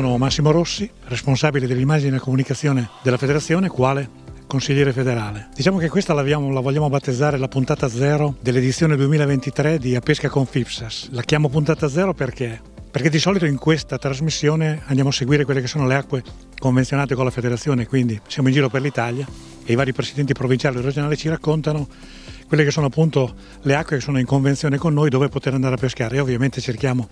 sono Massimo Rossi, responsabile dell'immagine e comunicazione della federazione, quale consigliere federale. Diciamo che questa la, vogliamo battezzare la puntata zero dell'edizione 2023 di A Pesca con Fipsas. La chiamo puntata zero perché? Perché di solito in questa trasmissione andiamo a seguire quelle che sono le acque convenzionate con la federazione, quindi siamo in giro per l'Italia e i vari presidenti provinciali e regionali ci raccontano quelle che sono appunto le acque che sono in convenzione con noi dove poter andare a pescare e ovviamente cerchiamo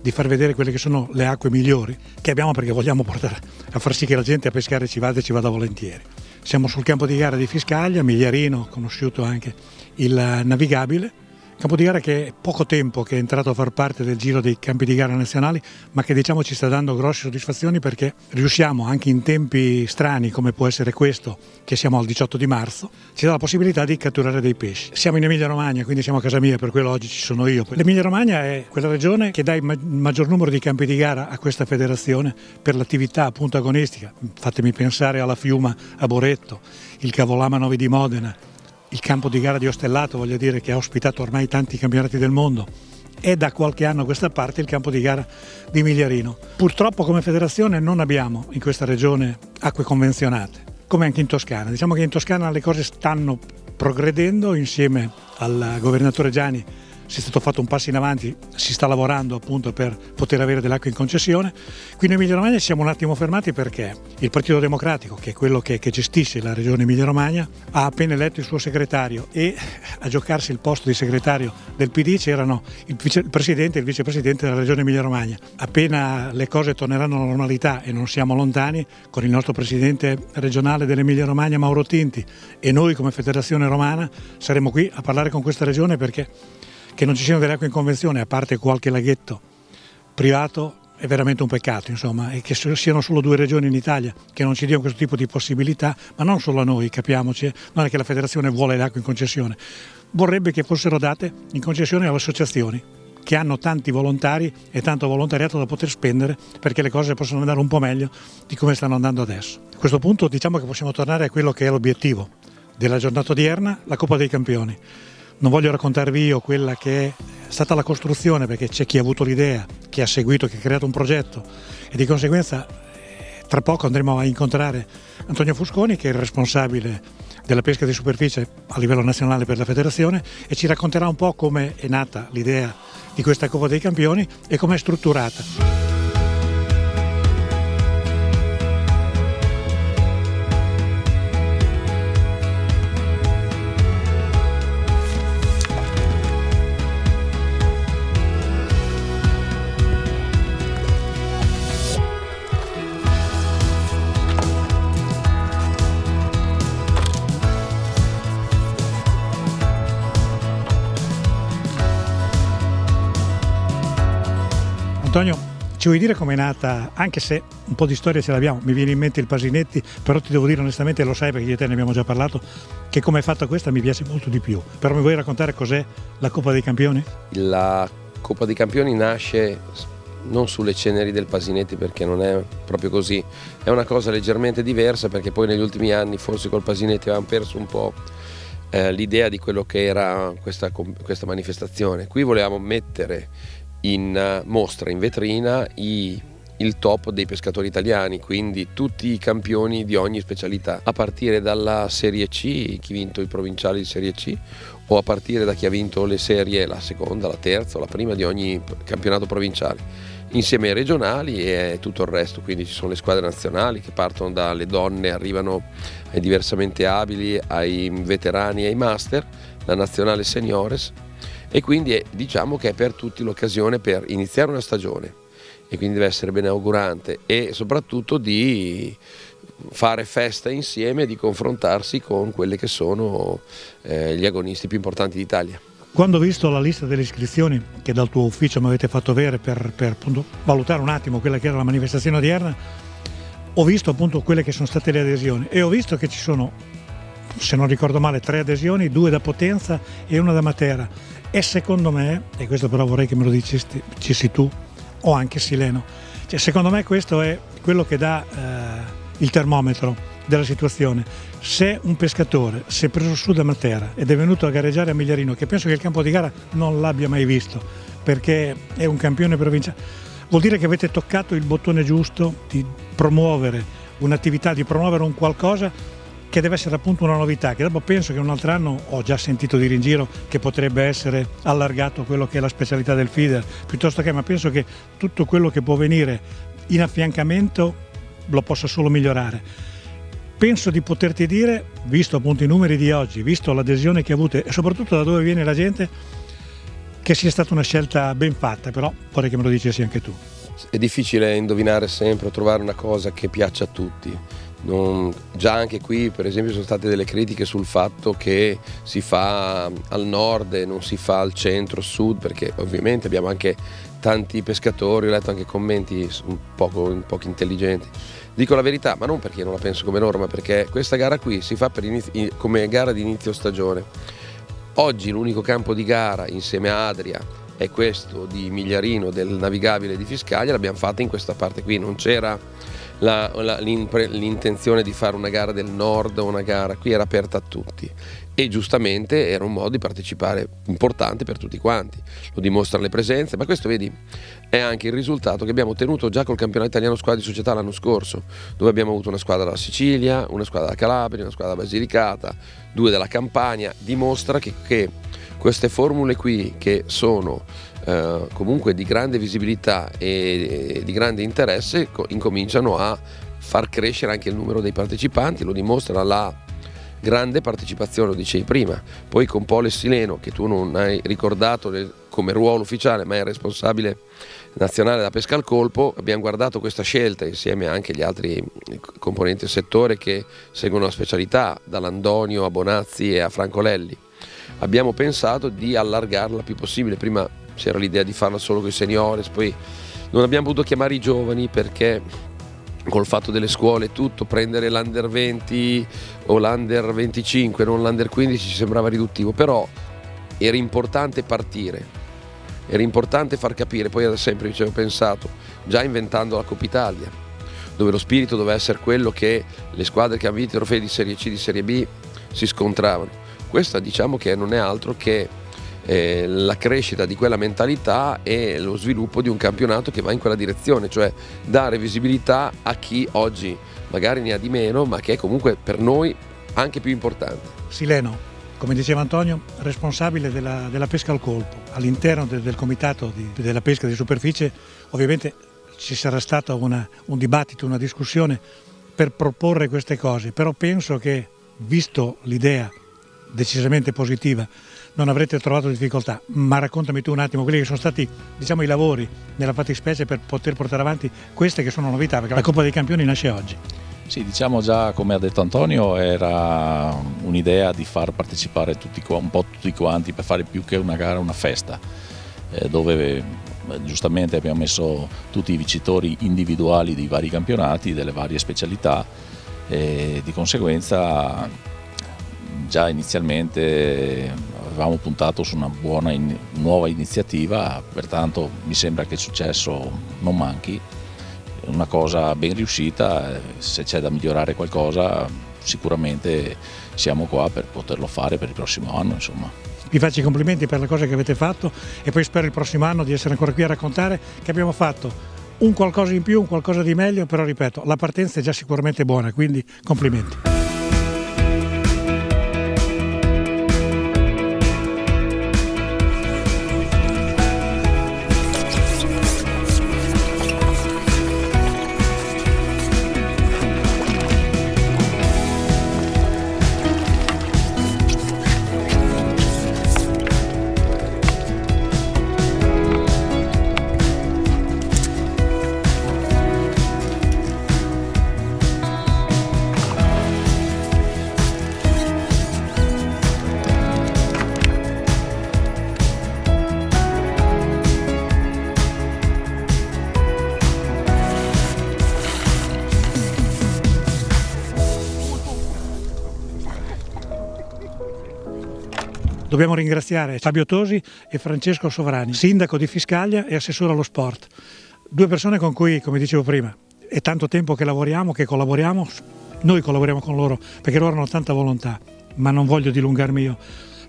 di far vedere quelle che sono le acque migliori che abbiamo perché vogliamo portare a far sì che la gente a pescare ci vada e ci vada volentieri. Siamo sul campo di gara di Fiscaglia, Migliarino, conosciuto anche il navigabile, Campo di gara che è poco tempo che è entrato a far parte del giro dei campi di gara nazionali, ma che diciamo ci sta dando grosse soddisfazioni perché riusciamo anche in tempi strani come può essere questo, che siamo al 18 di marzo, ci dà la possibilità di catturare dei pesci. Siamo in Emilia Romagna, quindi siamo a casa mia, per quello oggi ci sono io. L'Emilia Romagna è quella regione che dà il maggior numero di campi di gara a questa federazione per l'attività appunto agonistica. Fatemi pensare alla Fiuma a Boretto, il Cavolama 9 di Modena, il campo di gara di Ostellato, voglio dire che ha ospitato ormai tanti campionati del mondo, è da qualche anno a questa parte il campo di gara di Migliarino. Purtroppo come federazione non abbiamo in questa regione acque convenzionate, come anche in Toscana. Diciamo che in Toscana le cose stanno progredendo insieme al governatore Gianni si è stato fatto un passo in avanti, si sta lavorando appunto per poter avere dell'acqua in concessione. Qui in Emilia Romagna siamo un attimo fermati perché il Partito Democratico, che è quello che, che gestisce la regione Emilia Romagna, ha appena eletto il suo segretario e a giocarsi il posto di segretario del PD c'erano il, vice, il presidente e il vicepresidente della regione Emilia Romagna. Appena le cose torneranno alla normalità e non siamo lontani, con il nostro presidente regionale dell'Emilia Romagna Mauro Tinti e noi come federazione romana saremo qui a parlare con questa regione perché che non ci siano delle acque in convenzione, a parte qualche laghetto privato, è veramente un peccato, insomma, e che siano solo due regioni in Italia che non ci diano questo tipo di possibilità, ma non solo a noi, capiamoci, non è che la federazione vuole le acque in concessione, vorrebbe che fossero date in concessione alle associazioni che hanno tanti volontari e tanto volontariato da poter spendere perché le cose possono andare un po' meglio di come stanno andando adesso. A questo punto diciamo che possiamo tornare a quello che è l'obiettivo della giornata odierna, la Coppa dei Campioni. Non voglio raccontarvi io quella che è stata la costruzione perché c'è chi ha avuto l'idea, chi ha seguito, chi ha creato un progetto e di conseguenza eh, tra poco andremo a incontrare Antonio Fusconi che è il responsabile della pesca di superficie a livello nazionale per la federazione e ci racconterà un po' come è nata l'idea di questa Coppa dei Campioni e come è strutturata. Ci vuoi dire com'è nata, anche se un po' di storia ce l'abbiamo, mi viene in mente il Pasinetti, però ti devo dire onestamente, lo sai perché io e te ne abbiamo già parlato, che come è fatta questa mi piace molto di più. Però mi vuoi raccontare cos'è la Coppa dei Campioni? La Coppa dei Campioni nasce non sulle ceneri del Pasinetti perché non è proprio così, è una cosa leggermente diversa perché poi negli ultimi anni forse col Pasinetti avevamo perso un po' eh, l'idea di quello che era questa, questa manifestazione. Qui volevamo mettere in eh, mostra in vetrina i, il top dei pescatori italiani, quindi tutti i campioni di ogni specialità, a partire dalla Serie C, chi ha vinto i provinciali di Serie C, o a partire da chi ha vinto le serie, la seconda, la terza la prima di ogni campionato provinciale, insieme ai regionali e tutto il resto, quindi ci sono le squadre nazionali che partono dalle donne, arrivano ai diversamente abili, ai veterani ai master, la nazionale seniores e quindi è, diciamo che è per tutti l'occasione per iniziare una stagione e quindi deve essere benaugurante e soprattutto di fare festa insieme e di confrontarsi con quelli che sono eh, gli agonisti più importanti d'Italia. Quando ho visto la lista delle iscrizioni che dal tuo ufficio mi avete fatto avere per, per appunto, valutare un attimo quella che era la manifestazione odierna, ho visto appunto quelle che sono state le adesioni e ho visto che ci sono, se non ricordo male, tre adesioni, due da Potenza e una da Matera e secondo me, e questo però vorrei che me lo dicessi tu o anche Sileno, cioè, secondo me questo è quello che dà eh, il termometro della situazione. Se un pescatore si è preso su da Matera ed è venuto a gareggiare a Migliarino, che penso che il campo di gara non l'abbia mai visto, perché è un campione provinciale, vuol dire che avete toccato il bottone giusto di promuovere un'attività, di promuovere un qualcosa che deve essere appunto una novità, che dopo penso che un altro anno ho già sentito dire in giro che potrebbe essere allargato quello che è la specialità del feeder, piuttosto che, ma penso che tutto quello che può venire in affiancamento lo possa solo migliorare. Penso di poterti dire, visto appunto i numeri di oggi, visto l'adesione che ha avuto e soprattutto da dove viene la gente, che sia stata una scelta ben fatta, però vorrei che me lo dicessi anche tu. È difficile indovinare sempre trovare una cosa che piaccia a tutti non, già anche qui per esempio sono state delle critiche sul fatto che si fa al nord e non si fa al centro, sud, perché ovviamente abbiamo anche tanti pescatori, ho letto anche commenti un poco, un poco intelligenti. Dico la verità, ma non perché non la penso come loro, ma perché questa gara qui si fa inizio, come gara di inizio stagione. Oggi l'unico campo di gara insieme a Adria è questo di Migliarino del navigabile di Fiscaglia, l'abbiamo fatta in questa parte qui, non c'era l'intenzione di fare una gara del nord una gara qui era aperta a tutti. E giustamente era un modo di partecipare importante per tutti quanti, lo dimostrano le presenze, ma questo vedi è anche il risultato che abbiamo ottenuto già col campionato italiano squadra di società l'anno scorso, dove abbiamo avuto una squadra dalla Sicilia, una squadra dalla Calabria, una squadra dalla Basilicata, due della Campania, dimostra che, che queste formule qui che sono eh, comunque di grande visibilità e, di grande interesse incominciano a far crescere anche il numero dei partecipanti, lo dimostra la grande partecipazione, lo dicevi prima, poi con Pole Sileno che tu non hai ricordato come ruolo ufficiale ma è responsabile nazionale da pesca al colpo, abbiamo guardato questa scelta insieme anche agli altri componenti del settore che seguono la specialità, dall'Andonio a Bonazzi e a Francolelli. Abbiamo pensato di allargarla il più possibile, prima c'era l'idea di farla solo con i seniores, poi non abbiamo potuto chiamare i giovani perché col fatto delle scuole e tutto, prendere l'under 20 o l'under 25, non l'under 15 ci sembrava riduttivo, però era importante partire, era importante far capire, poi ad esempio ci avevo pensato, già inventando la Coppa Italia, dove lo spirito doveva essere quello che le squadre che hanno vinto i trofei di Serie C di Serie B si scontravano. Questa diciamo che non è altro che eh, la crescita di quella mentalità e lo sviluppo di un campionato che va in quella direzione, cioè dare visibilità a chi oggi magari ne ha di meno, ma che è comunque per noi anche più importante. Sileno, come diceva Antonio, responsabile della, della pesca al colpo. All'interno del, del comitato di, della pesca di superficie ovviamente ci sarà stato una, un dibattito, una discussione per proporre queste cose, però penso che, visto l'idea decisamente positiva non avrete trovato difficoltà, ma raccontami tu un attimo quelli che sono stati diciamo, i lavori nella fattispecie per poter portare avanti queste che sono novità, perché la Coppa dei Campioni nasce oggi. Sì, diciamo già come ha detto Antonio, era un'idea di far partecipare tutti, un po' tutti quanti per fare più che una gara, una festa, eh, dove giustamente abbiamo messo tutti i vincitori individuali dei vari campionati, delle varie specialità e di conseguenza già inizialmente avevamo puntato su una buona in, nuova iniziativa, pertanto mi sembra che il successo non manchi, una cosa ben riuscita, se c'è da migliorare qualcosa sicuramente siamo qua per poterlo fare per il prossimo anno. Insomma. Vi faccio i complimenti per le cose che avete fatto e poi spero il prossimo anno di essere ancora qui a raccontare che abbiamo fatto un qualcosa in più, un qualcosa di meglio, però ripeto, la partenza è già sicuramente buona, quindi complimenti. Dobbiamo ringraziare Fabio Tosi e Francesco Sovrani, sindaco di Fiscaglia e assessore allo sport. Due persone con cui, come dicevo prima, è tanto tempo che lavoriamo, che collaboriamo, noi collaboriamo con loro perché loro hanno tanta volontà, ma non voglio dilungarmi io.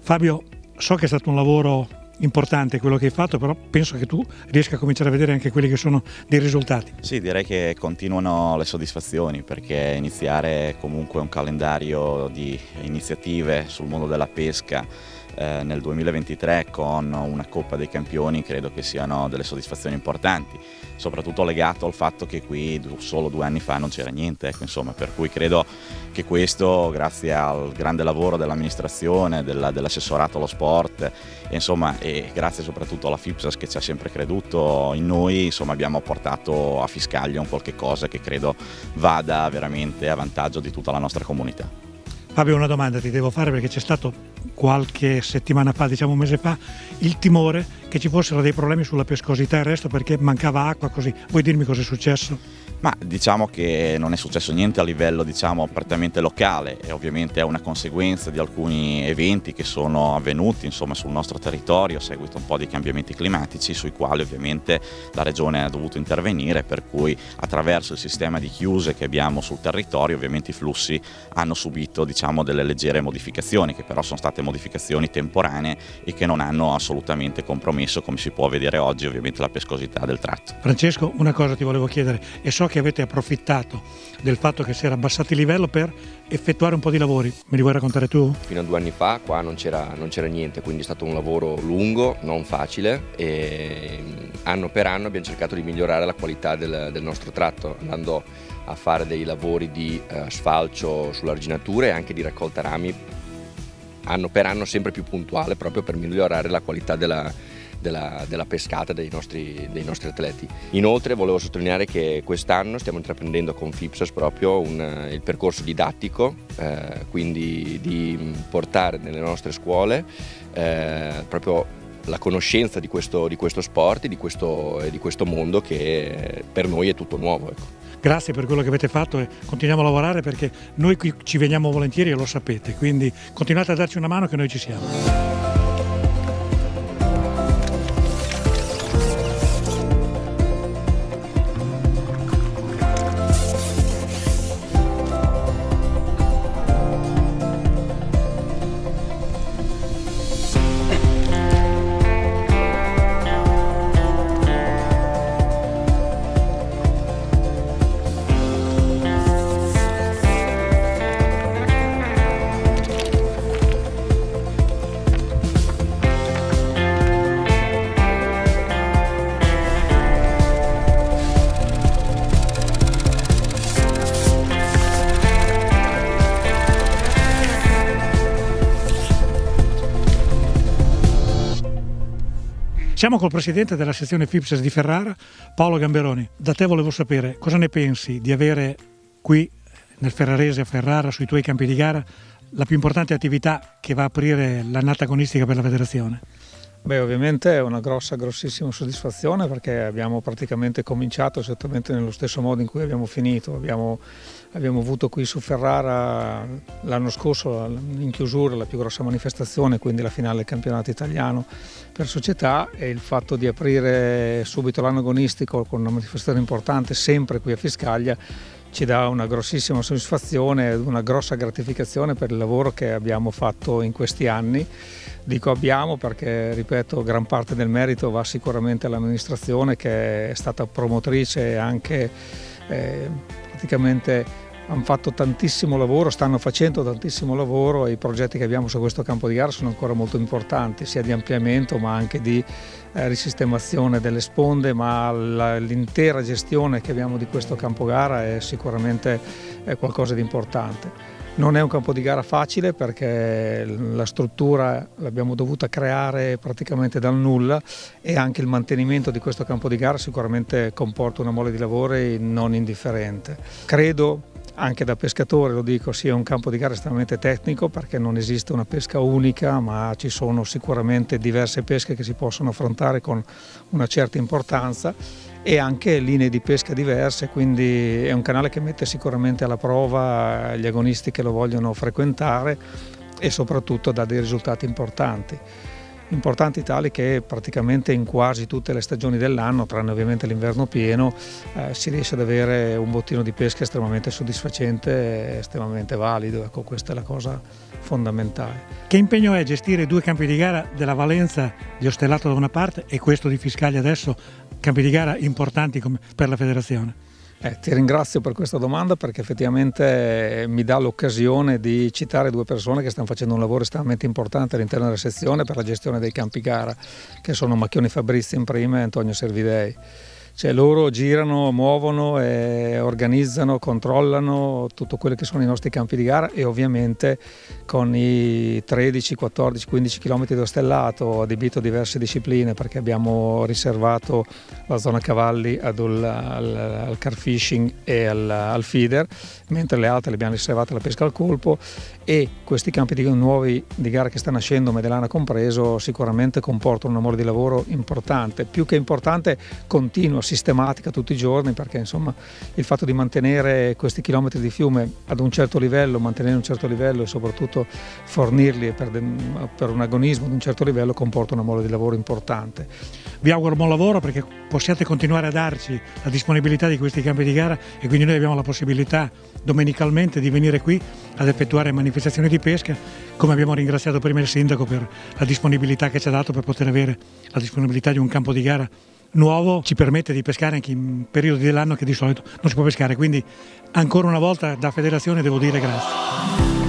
Fabio, so che è stato un lavoro importante quello che hai fatto, però penso che tu riesca a cominciare a vedere anche quelli che sono dei risultati. Sì, direi che continuano le soddisfazioni perché iniziare comunque un calendario di iniziative sul mondo della pesca eh, nel 2023 con una Coppa dei Campioni credo che siano delle soddisfazioni importanti, soprattutto legato al fatto che qui solo due anni fa non c'era niente, ecco, insomma, per cui credo che questo, grazie al grande lavoro dell'amministrazione, dell'assessorato allo sport, e, insomma, e grazie soprattutto alla FIPSAS che ci ha sempre creduto in noi, insomma, abbiamo portato a Fiscaglia un qualche cosa che credo vada veramente a vantaggio di tutta la nostra comunità. Fabio una domanda ti devo fare perché c'è stato qualche settimana fa, diciamo un mese fa, il timore che ci fossero dei problemi sulla pescosità e il resto perché mancava acqua così. Vuoi dirmi cosa è successo? Ma diciamo che non è successo niente a livello diciamo, prettamente locale e ovviamente è una conseguenza di alcuni eventi che sono avvenuti insomma, sul nostro territorio a seguito un po' dei cambiamenti climatici sui quali ovviamente la Regione ha dovuto intervenire per cui attraverso il sistema di chiuse che abbiamo sul territorio ovviamente i flussi hanno subito diciamo, delle leggere modificazioni che però sono state modificazioni temporanee e che non hanno assolutamente compromesso come si può vedere oggi ovviamente la pescosità del tratto. Francesco una cosa ti volevo chiedere e so che avete approfittato del fatto che si era abbassato il livello per effettuare un po' di lavori. Me li vuoi raccontare tu? Fino a due anni fa qua non c'era, niente, quindi è stato un lavoro lungo, non facile e anno per anno abbiamo cercato di migliorare la qualità del, del nostro tratto andando a fare dei lavori di eh, sfalcio sull'arginatura e anche di raccolta rami anno per anno sempre più puntuale proprio per migliorare la qualità della, della, della pescata dei nostri, dei nostri, atleti. Inoltre volevo sottolineare che quest'anno stiamo intraprendendo con FIPSAS proprio un, il percorso didattico, eh, quindi di portare nelle nostre scuole eh, proprio la conoscenza di questo, di questo sport e di questo, di questo, mondo che per noi è tutto nuovo. Ecco. Grazie per quello che avete fatto e continuiamo a lavorare perché noi qui ci veniamo volentieri e lo sapete, quindi continuate a darci una mano che noi ci siamo. Siamo col presidente della sezione FIPSES di Ferrara, Paolo Gamberoni. Da te volevo sapere cosa ne pensi di avere qui nel Ferrarese a Ferrara, sui tuoi campi di gara, la più importante attività che va a aprire l'annata agonistica per la federazione. Beh, ovviamente è una grossa, grossissima soddisfazione perché abbiamo praticamente cominciato esattamente nello stesso modo in cui abbiamo finito. Abbiamo, abbiamo avuto qui su Ferrara l'anno scorso in chiusura la più grossa manifestazione, quindi la finale del campionato italiano per società e il fatto di aprire subito l'anno agonistico con una manifestazione importante sempre qui a Fiscaglia ci dà una grossissima soddisfazione e una grossa gratificazione per il lavoro che abbiamo fatto in questi anni. Dico abbiamo perché, ripeto, gran parte del merito va sicuramente all'amministrazione che è stata promotrice e anche eh, praticamente hanno fatto tantissimo lavoro, stanno facendo tantissimo lavoro e i progetti che abbiamo su questo campo di gara sono ancora molto importanti, sia di ampliamento ma anche di eh, risistemazione delle sponde, ma l'intera gestione che abbiamo di questo campo gara è sicuramente è qualcosa di importante. Non è un campo di gara facile perché la struttura l'abbiamo dovuta creare praticamente dal nulla e anche il mantenimento di questo campo di gara sicuramente comporta una mole di lavori non indifferente. Credo anche da pescatore lo dico, sia un campo di gara estremamente tecnico perché non esiste una pesca unica ma ci sono sicuramente diverse pesche che si possono affrontare con una certa importanza e anche linee di pesca diverse, quindi è un canale che mette sicuramente alla prova gli agonisti che lo vogliono frequentare e soprattutto dà dei risultati importanti. Importanti tali che praticamente in quasi tutte le stagioni dell'anno, tranne ovviamente l'inverno pieno, eh, si riesce ad avere un bottino di pesca estremamente soddisfacente e estremamente valido, ecco questa è la cosa fondamentale. Che impegno è gestire due campi di gara della Valenza di Ostellato da una parte e questo di Fiscaglia adesso, campi di gara importanti per la federazione? Eh, ti ringrazio per questa domanda perché effettivamente mi dà l'occasione di citare due persone che stanno facendo un lavoro estremamente importante all'interno della sezione per la gestione dei campi gara, che sono Macchioni Fabrizi in prima e Antonio Servidei. Cioè loro girano, muovono organizzano, controllano tutto quello che sono i nostri campi di gara e ovviamente con i 13, 14, 15 km di ostellato adibito a diverse discipline perché abbiamo riservato la zona cavalli al, al, al car fishing e al, al, feeder, mentre le altre le abbiamo riservate alla pesca al colpo e questi campi di, nuovi di gara che stanno nascendo, Medellana compreso, sicuramente comportano un amore di lavoro importante, più che importante continuo sistematica tutti i giorni perché insomma il fatto di mantenere questi chilometri di fiume ad un certo livello, mantenere un certo livello e soprattutto fornirli per, per un agonismo ad un certo livello comporta una mole di lavoro importante. Vi auguro buon lavoro perché possiate continuare a darci la disponibilità di questi campi di gara e quindi noi abbiamo la possibilità domenicalmente di venire qui ad effettuare manifestazioni di pesca come abbiamo ringraziato prima il sindaco per la disponibilità che ci ha dato per poter avere la disponibilità di un campo di gara nuovo ci permette di pescare anche in periodi dell'anno che di solito non si può pescare, quindi ancora una volta da federazione devo dire grazie.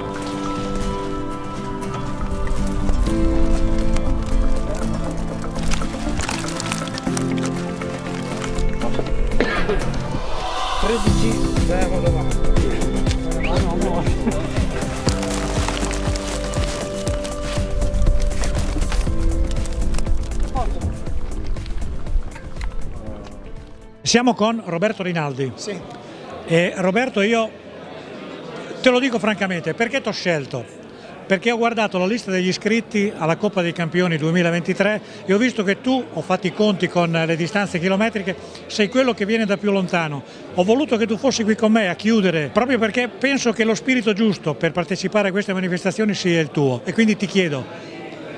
4160 2680 13 090 Siamo con Roberto Rinaldi. Sì. E Roberto, io te lo dico francamente, perché ti ho scelto? Perché ho guardato la lista degli iscritti alla Coppa dei Campioni 2023 e ho visto che tu, ho fatto i conti con le distanze chilometriche, sei quello che viene da più lontano. Ho voluto che tu fossi qui con me a chiudere, proprio perché penso che lo spirito giusto per partecipare a queste manifestazioni sia il tuo. E quindi ti chiedo,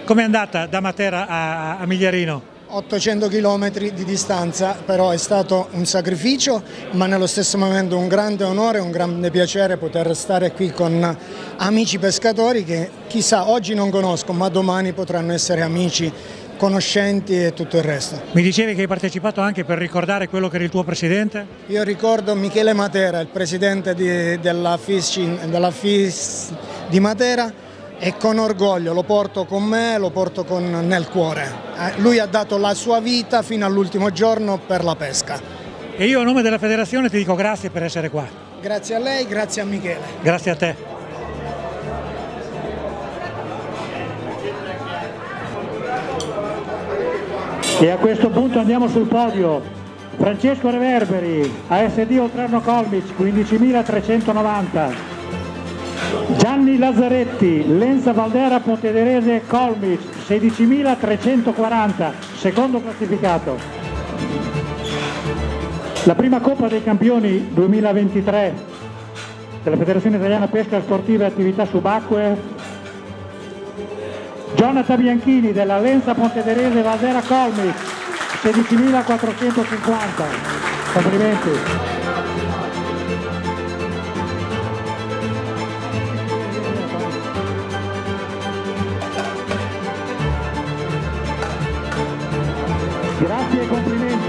com'è andata da Matera a, a Migliarino? 800 km di distanza, però è stato un sacrificio, ma nello stesso momento un grande onore, un grande piacere poter stare qui con amici pescatori che chissà oggi non conosco, ma domani potranno essere amici conoscenti e tutto il resto. Mi dicevi che hai partecipato anche per ricordare quello che era il tuo presidente? Io ricordo Michele Matera, il presidente di, della, FIS, della FIS di Matera e con orgoglio lo porto con me, lo porto con, nel cuore. Eh, lui ha dato la sua vita fino all'ultimo giorno per la pesca. E io a nome della federazione ti dico grazie per essere qua. Grazie a lei, grazie a Michele. Grazie a te. E a questo punto andiamo sul podio. Francesco Reverberi, ASD Oltrarno Colmic, 15.390. Gianni Lazzaretti, Lenza Valdera Pontederese Colmic, 16.340, secondo classificato. La prima Coppa dei Campioni 2023 della Federazione Italiana Pesca Sportiva e Attività Subacquee. Jonathan Bianchini della Lenza Pontederese Valdera Colmic 16.450 complimenti grazie e complimenti.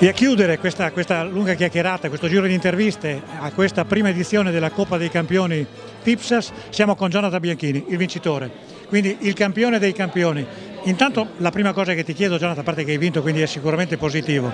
E a chiudere questa, questa, lunga chiacchierata, questo giro di interviste a questa prima edizione della Coppa dei Campioni FIPSAS siamo con Jonathan Bianchini, il vincitore, quindi il campione dei campioni. Intanto la prima cosa che ti chiedo Jonathan, a parte che hai vinto quindi è sicuramente positivo,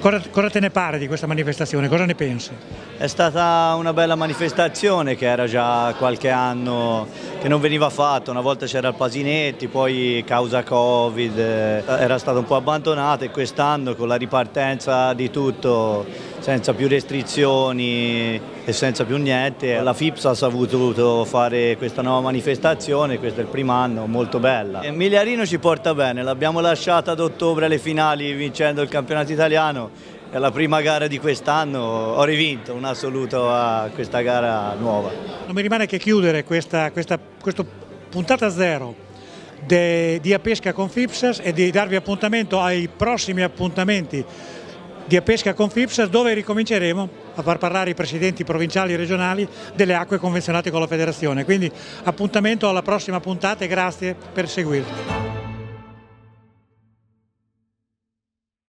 cosa, cosa te ne pare di questa manifestazione, cosa ne pensi? È stata una bella manifestazione che era già qualche anno che non veniva fatta, una volta c'era il Pasinetti, poi causa Covid eh, era stata un po' abbandonata e quest'anno con la ripartenza di tutto, senza più restrizioni e senza più niente, la FIPSAS ha voluto fare questa nuova manifestazione, questo è il primo anno, molto bella. E Migliarino ci porta bene, l'abbiamo lasciata ad ottobre alle finali vincendo il campionato italiano è la prima gara di quest'anno, ho rivinto un assoluto a questa gara nuova. Non mi rimane che chiudere questa, questa, questa puntata zero de, di Apesca con Fipsas e di darvi appuntamento ai prossimi appuntamenti di Apesca con Fipsas dove ricominceremo a far parlare i presidenti provinciali e regionali delle acque convenzionate con la federazione. Quindi appuntamento alla prossima puntata e grazie per seguirci.